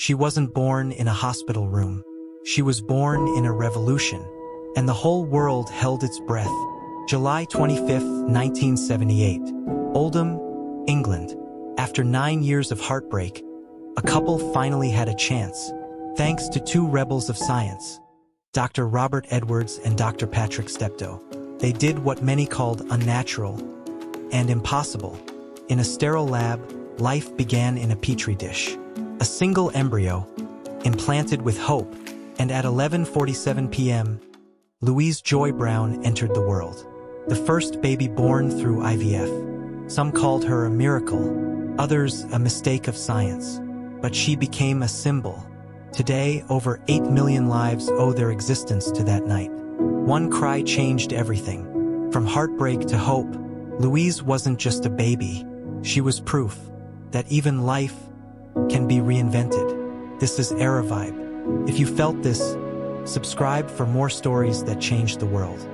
She wasn't born in a hospital room. She was born in a revolution, and the whole world held its breath. July 25, 1978. Oldham, England. After nine years of heartbreak, a couple finally had a chance, thanks to two rebels of science, Dr. Robert Edwards and Dr. Patrick Steptoe. They did what many called unnatural and impossible. In a sterile lab, life began in a petri dish. A single embryo, implanted with hope, and at 11.47 p.m., Louise Joy Brown entered the world. The first baby born through IVF. Some called her a miracle, others a mistake of science. But she became a symbol. Today, over 8 million lives owe their existence to that night. One cry changed everything. From heartbreak to hope, Louise wasn't just a baby. She was proof that even life can be reinvented. This is Era Vibe. If you felt this, subscribe for more stories that change the world.